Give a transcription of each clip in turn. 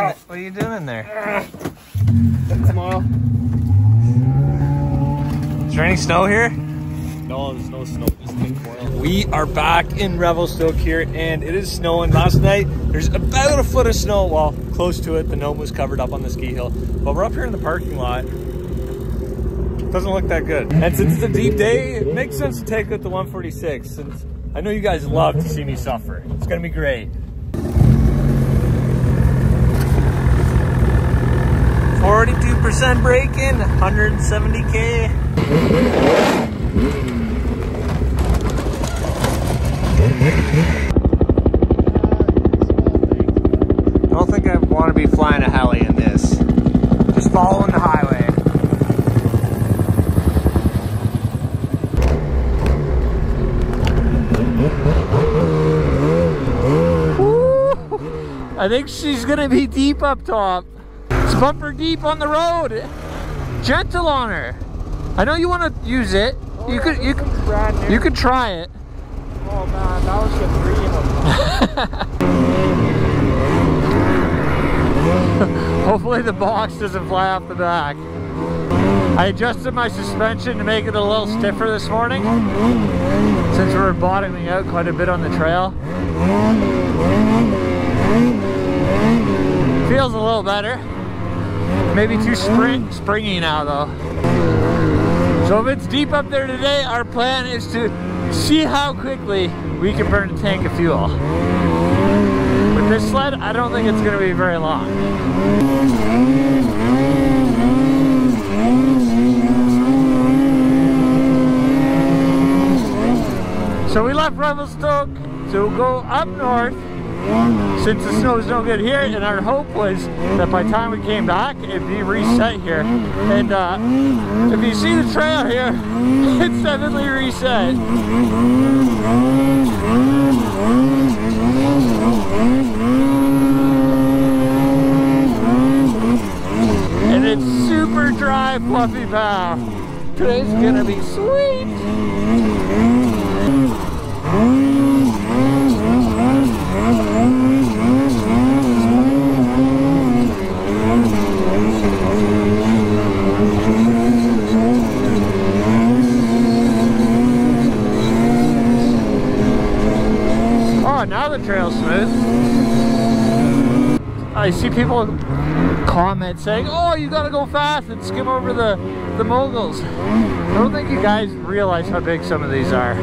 doing? Oh. What are you doing in there? Tomorrow. Is there any snow here? No, there's no snow. Just big coil. We are back in Revelstoke here and it is snowing. Last night there's about a foot of snow, well, close to it. The gnome was covered up on the ski hill. But we're up here in the parking lot. Doesn't look that good. And since it's a deep day, it makes sense to take out the 146 since I know you guys love to see me suffer. It's gonna be great. 42% braking, 170K. I don't think I want to be flying a heli in this. Just following the highway. Woo! I think she's gonna be deep up top. It's bumper deep on the road. Gentle on her. I know you want to use it. you could you could you could try it. Oh man, that was just three of them. Hopefully the box doesn't fly off the back. I adjusted my suspension to make it a little stiffer this morning since we were bottoming out quite a bit on the trail. Feels a little better. Maybe too spring springy now though. So if it's deep up there today, our plan is to see how quickly we can burn a tank of fuel. With this sled, I don't think it's gonna be very long. So we left Revelstoke to go up north since the snow is no good here and our hope was that by the time we came back it'd be reset here. And uh, if you see the trail here it's definitely reset. And it's super dry fluffy pow today's gonna be sweet Oh, now the trail's smooth. I see people comment saying, oh, you gotta go fast and skim over the, the moguls. I don't think you guys realize how big some of these are.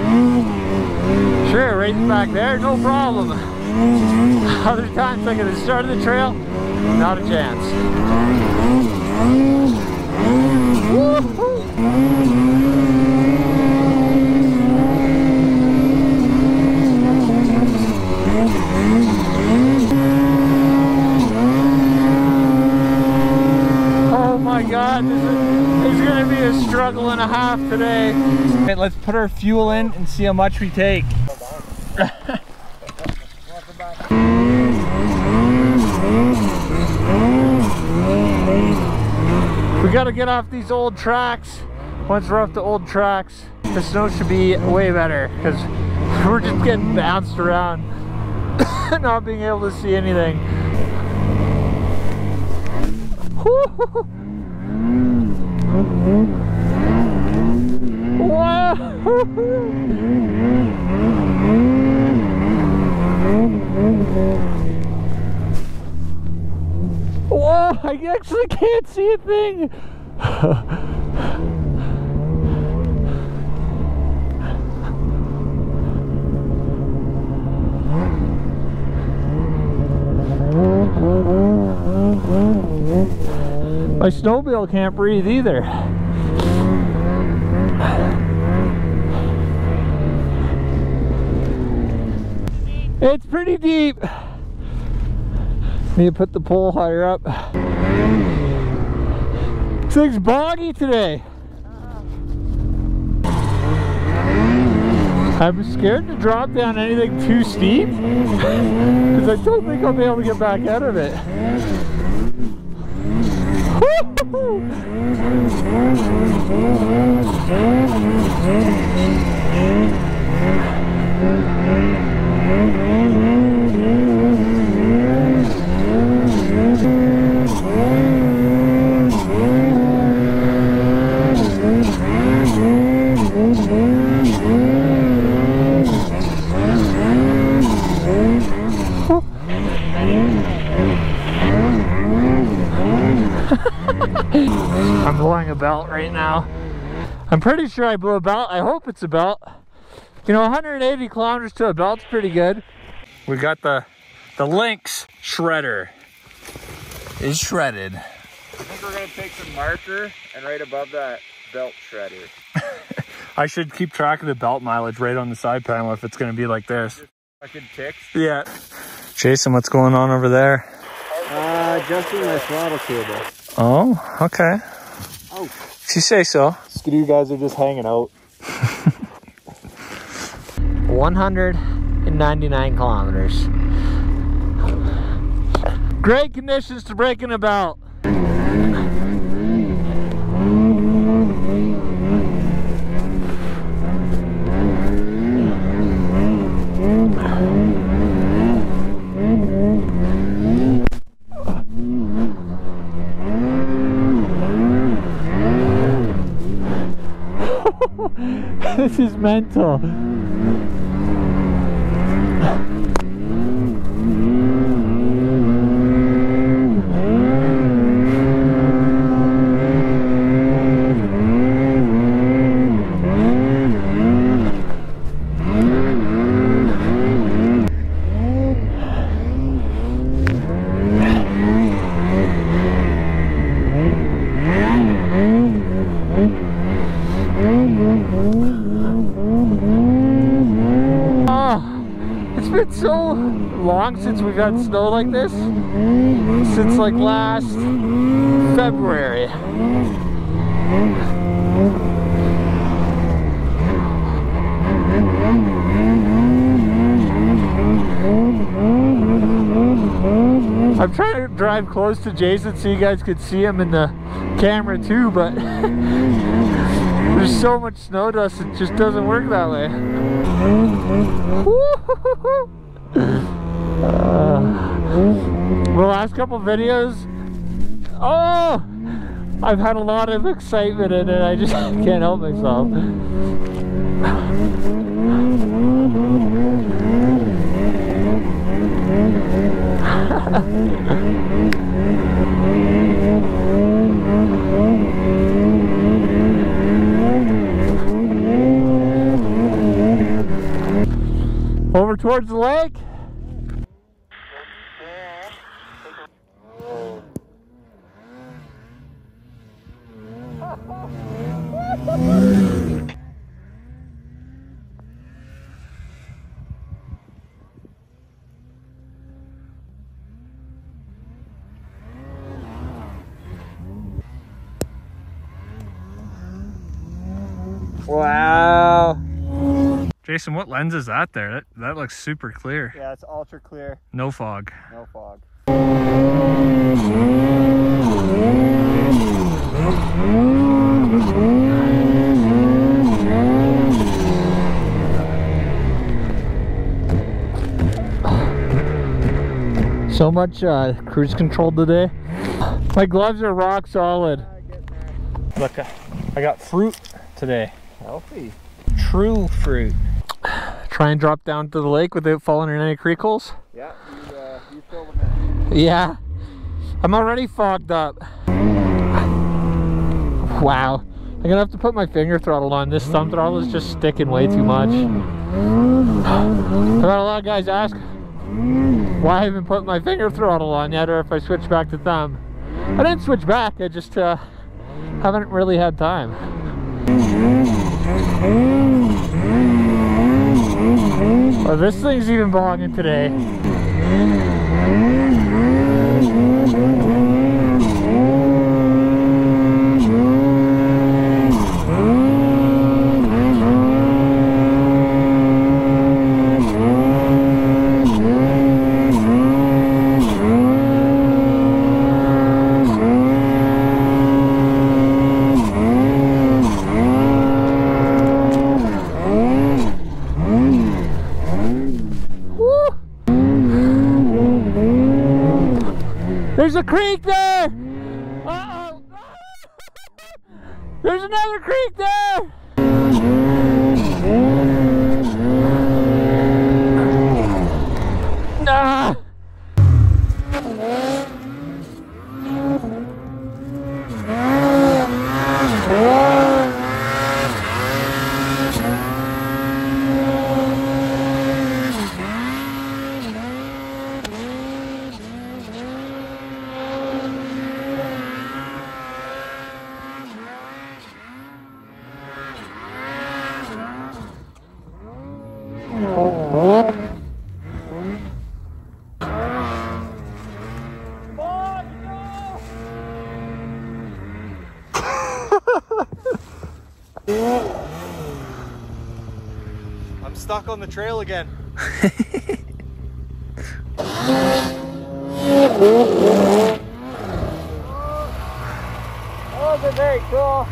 Sure, right back there, no problem. Other times, like at the start of the trail, not a chance. Woo-hoo. Oh my god, this is, it's gonna be a struggle and a half today. Okay, let's put our fuel in and see how much we take. we gotta get off these old tracks. Once we're off the old tracks, the snow should be way better because we're just getting bounced around, not being able to see anything. Woo! Whoa, I actually can't see a thing. My snowmobile can't breathe either. It's pretty deep. Need to put the pole higher up. This thing's boggy today. I'm scared to drop down anything too steep because I don't think I'll be able to get back out of it. I'm blowing a belt right now. I'm pretty sure I blew a belt. I hope it's a belt. You know, 180 kilometers to a belt's pretty good. We got the the Lynx shredder. Is shredded. I think we're gonna take some marker and right above that belt shredder. I should keep track of the belt mileage right on the side panel if it's gonna be like this. Fucking ticks. Yeah. Jason, what's going on over there? Uh, adjusting my throttle cable. Oh, okay. Oh. If you say so. Ski-Doo guys are just hanging out. 199 kilometers. Great conditions to break in about. this is mental. Oh, it's been so long since we've had snow like this. Since like last February. I'm trying to drive close to Jason so you guys could see him in the camera too, but there's so much snow dust it just doesn't work that way. Uh, the last couple videos, oh, I've had a lot of excitement in it. I just can't help myself. Over towards the lake. Wow. Jason, what lens is that there? That, that looks super clear. Yeah, it's ultra clear. No fog. No fog. So much uh, cruise control today. My gloves are rock solid. Look, I got fruit today. Healthy. True fruit. Try and drop down to the lake without falling in any creek holes. Yeah, you, uh, you fill them in. Yeah. I'm already fogged up. Wow. I'm gonna have to put my finger throttle on. This thumb throttle is just sticking way too much. I've had a lot of guys ask why I haven't put my finger throttle on yet or if I switch back to thumb. I didn't switch back, I just uh, haven't really had time. Oh, this thing's even belonging today. Woo! There's a creek! Uh-oh! There's another creek there! Nah! I'm stuck on the trail again. That wasn't very cool.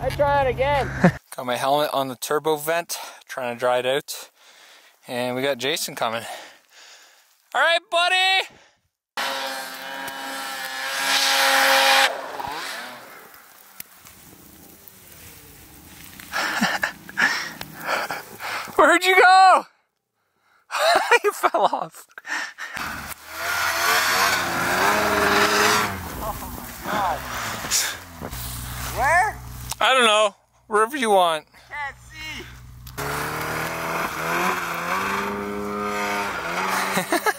I try it again. Got my helmet on the turbo vent, trying to dry it out. And we got Jason coming. All right, buddy. You go? you fell off. Where? I don't know. Wherever you want. Can't see.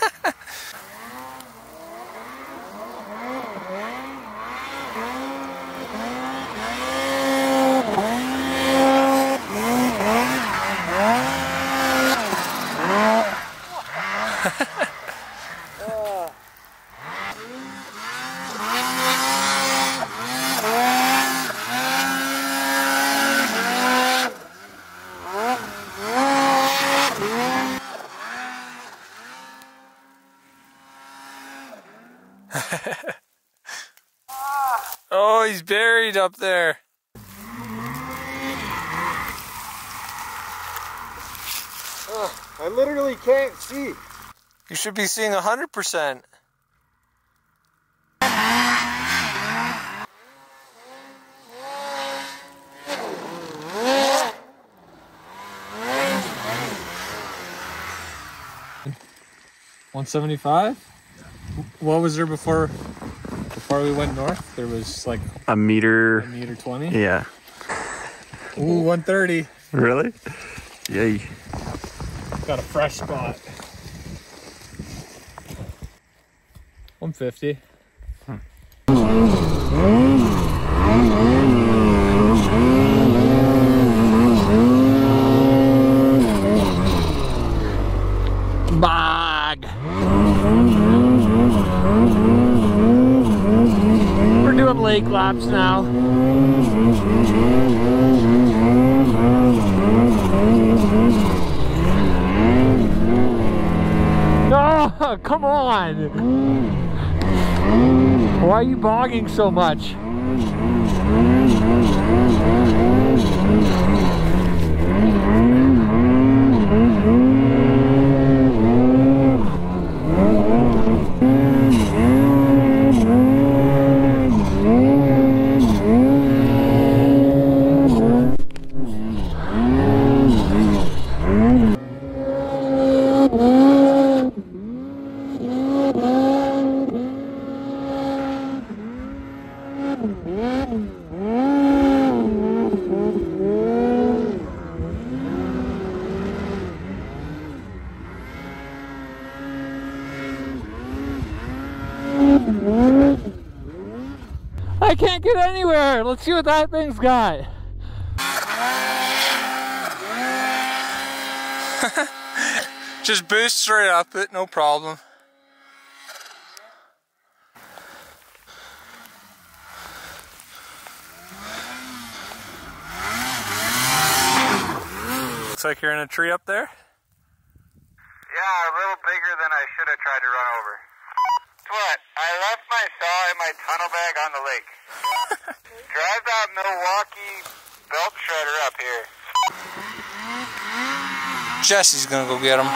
Oh, he's buried up there. I literally can't see. You should be seeing 100%. One seventy-five. What was there before? Before we went north, there was like A meter. a meter twenty. Yeah. Ooh, one thirty. Really? Yay. Got a fresh spot. 150. Bog. We're doing lake laps now. No, oh, come on. Why are you bogging so much? I can't get anywhere. Let's see what that thing's got. Just boosts straight up it, no problem. Looks like you're in a tree up there. Yeah, a little bigger than I should have tried to run over. What? I left my saw in my tunnel bag on the lake. Drive that Milwaukee belt shredder up here. Jesse's gonna go get him.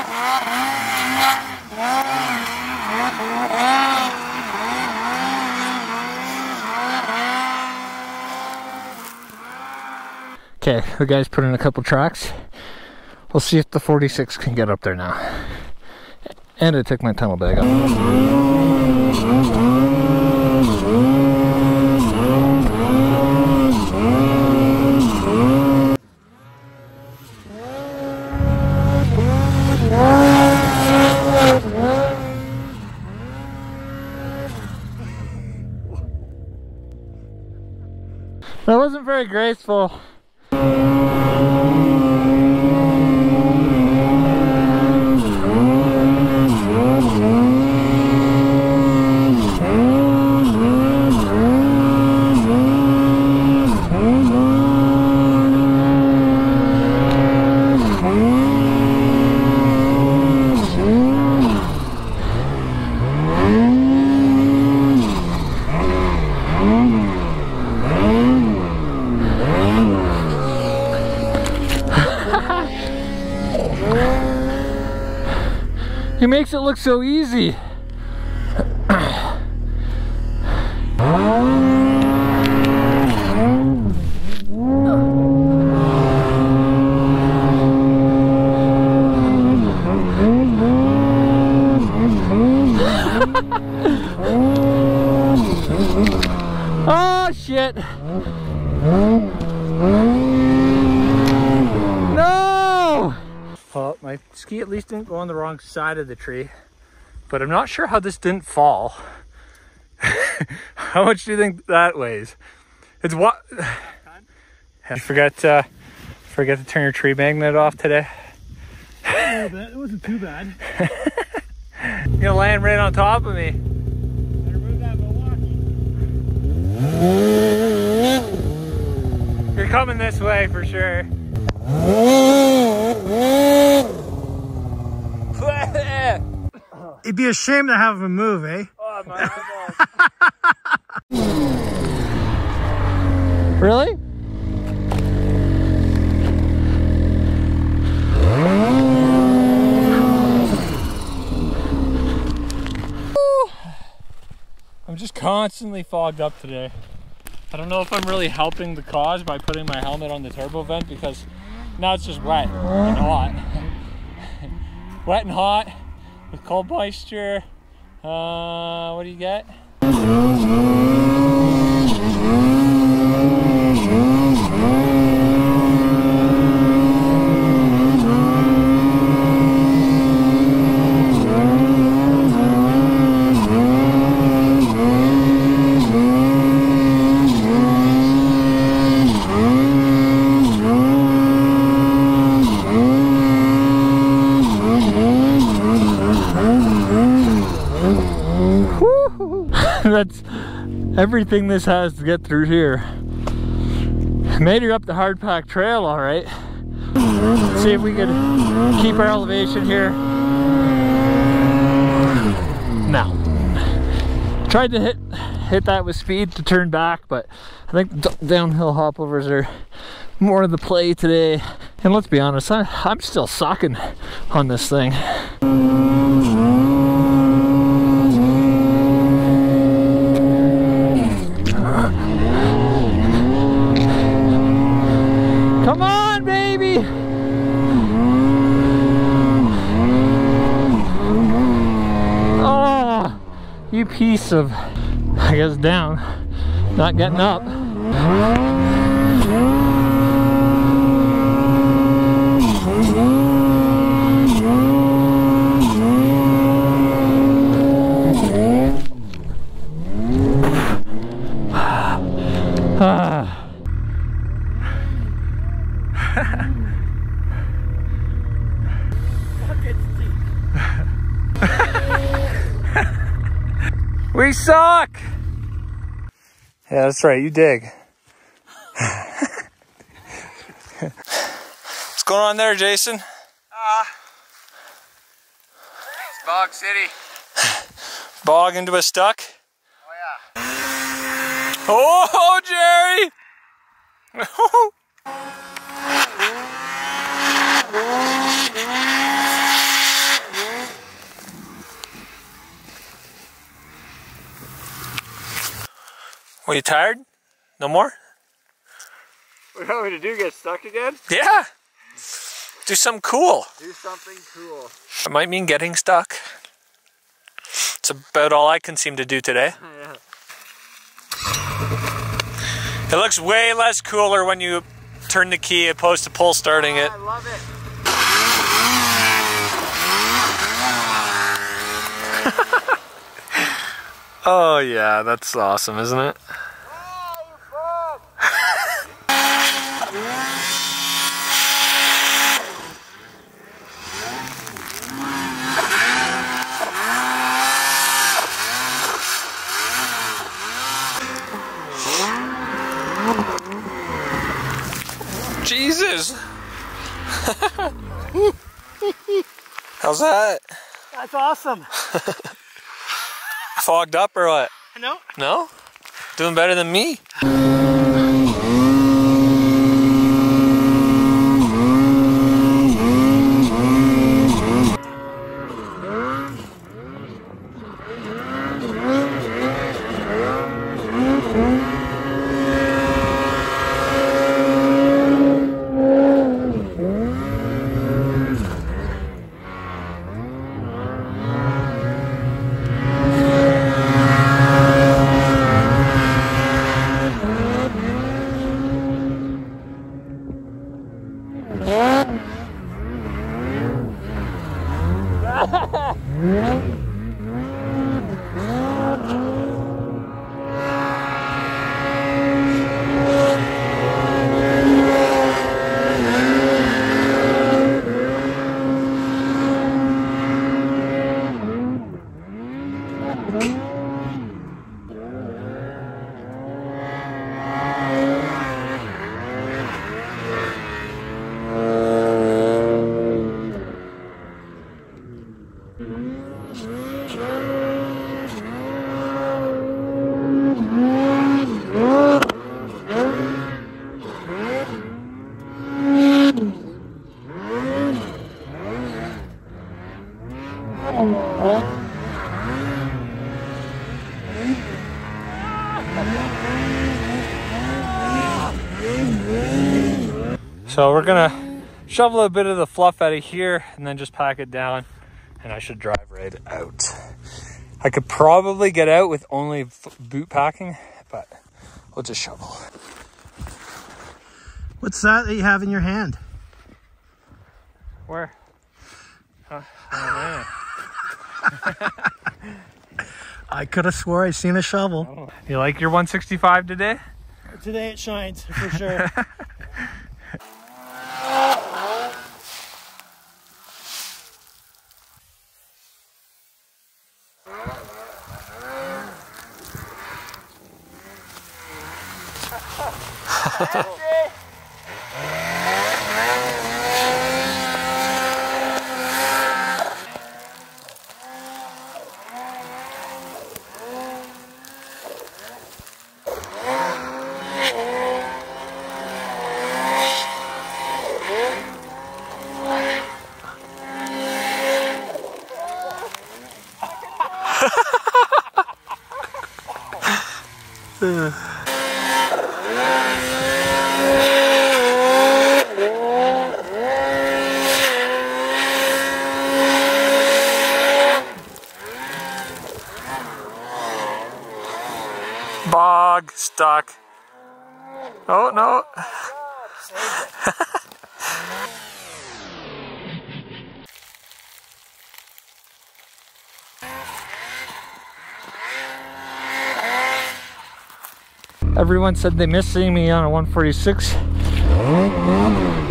Okay, the guys put in a couple tracks. We'll see if the 46 can get up there now. And I took my tunnel bag off. That wasn't very graceful. He makes it look so easy. oh shit. No! Well, my ski at least didn't go on the wrong side of the tree, but I'm not sure how this didn't fall. how much do you think that weighs? It's what? I forgot, uh, forget to turn your tree magnet off today. It wasn't too bad. You're gonna land right on top of me. Better move that Milwaukee. You're coming this way for sure. It'd be a shame to have him move, eh? Oh, my eyeballs. really? I'm just constantly fogged up today. I don't know if I'm really helping the cause by putting my helmet on the turbo vent because now it's just wet and hot. wet and hot with cold moisture. Uh, what do you get? Everything this has to get through here. Made her up the hard pack trail all right. See if we could keep our elevation here. No. Tried to hit hit that with speed to turn back, but I think downhill hopovers are more of the play today. And let's be honest, I, I'm still sucking on this thing. Come on, baby! Oh, you piece of, I guess, down, not getting up. Ah. We suck! Yeah, that's right, you dig. What's going on there, Jason? Ah. It's Bog City. Bog into a stuck? Oh yeah. Oh, Jerry! Were you tired? No more? What do you want me to do? Get stuck again? Yeah. Do something cool. Do something cool. It might mean getting stuck. It's about all I can seem to do today. yeah. It looks way less cooler when you turn the key opposed to pull starting it. Oh, I love it. Oh yeah, that's awesome, isn't it? Jesus! How's that? That's awesome. Fogged up or what? No? No? Doing better than me? So we're gonna shovel a bit of the fluff out of here and then just pack it down and I should drive right out. I could probably get out with only boot packing, but we'll just shovel. What's that that you have in your hand? Where? Huh? Oh, I could have swore I seen a shovel. man. You like your 165 today? Today it shines for sure. Bog stuck. Oh no. Everyone said they missed seeing me on a 146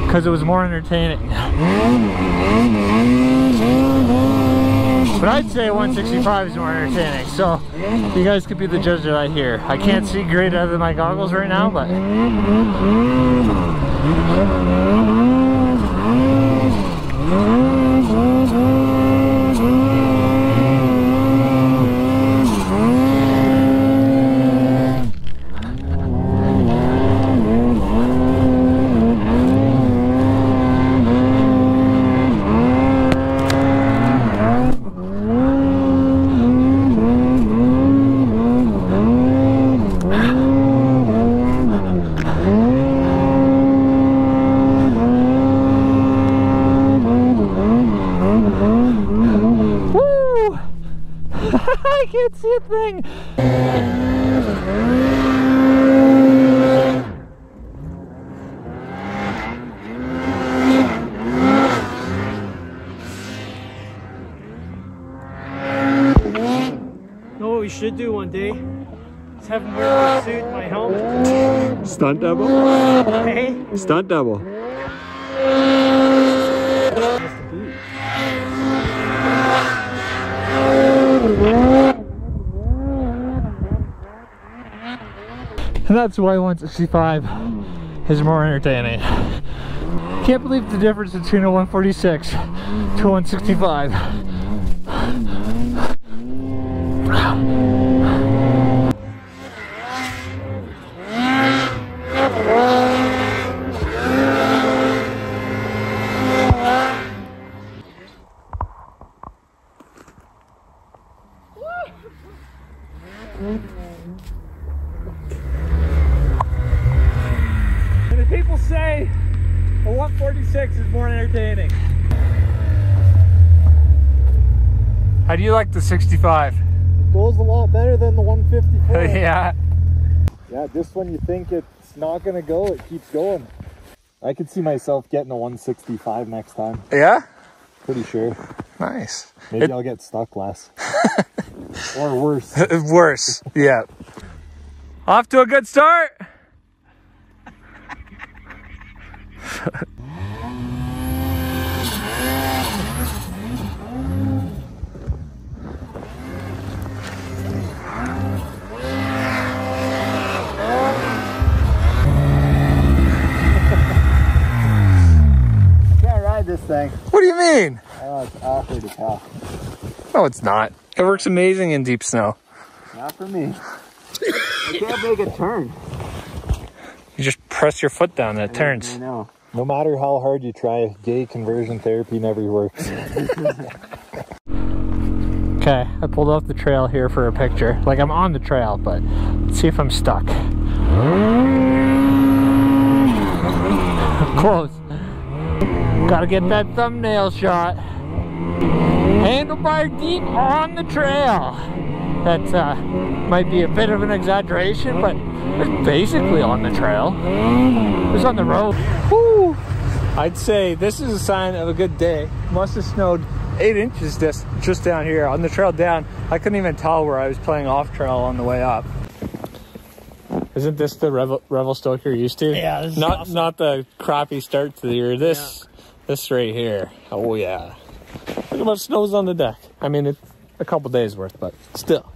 because it was more entertaining. But I'd say 165 is more entertaining. So you guys could be the judge of that here. I can't see great out of my goggles right now, but woo! I can't see a thing. know what we should do one day? Is have him wear my suit and my helmet. Stunt double? Hey? Stunt double. And that's why 165 is more entertaining. Can't believe the difference between a 146 to 165. 65. It goes a lot better than the 154. yeah. Yeah, this one you think it's not going to go, it keeps going. I could see myself getting a 165 next time. Yeah? Pretty sure. Nice. Maybe it... I'll get stuck less. or worse. worse, yeah. Off to a good start. Thing. What do you mean? Oh, it's awkward as hell. No, it's not. It works amazing in deep snow. Not for me. I can't make a turn. You just press your foot down and it I turns. know. No matter how hard you try, gay conversion therapy never works. Okay, I pulled off the trail here for a picture. Like I'm on the trail, but let's see if I'm stuck. Close. Gotta get that thumbnail shot. Handlebar deep on the trail. That uh, might be a bit of an exaggeration, but it's basically on the trail. It's on the road. Woo! I'd say this is a sign of a good day. Must have snowed eight inches just, just down here. On the trail down, I couldn't even tell where I was playing off trail on the way up. Isn't this the Revel, Revelstoke you're used to? Yeah, not awesome. not the crappy start to the year. This this right here. Oh yeah. Look how much snow's on the deck. I mean, it's a couple days worth, but still.